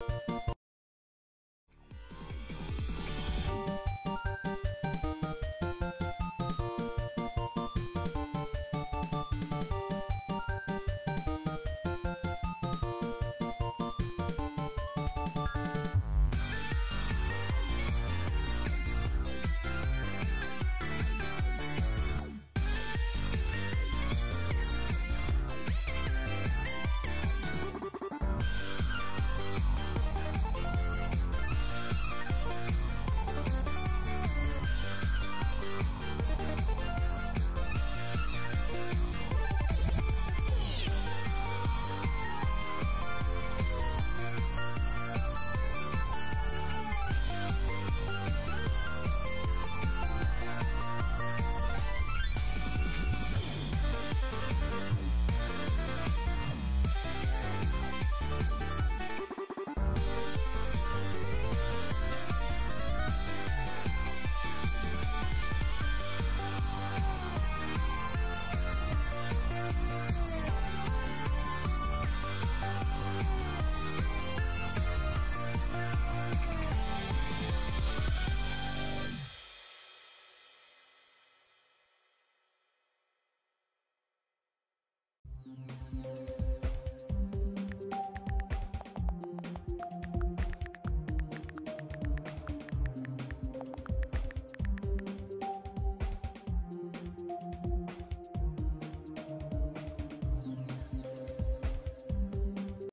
you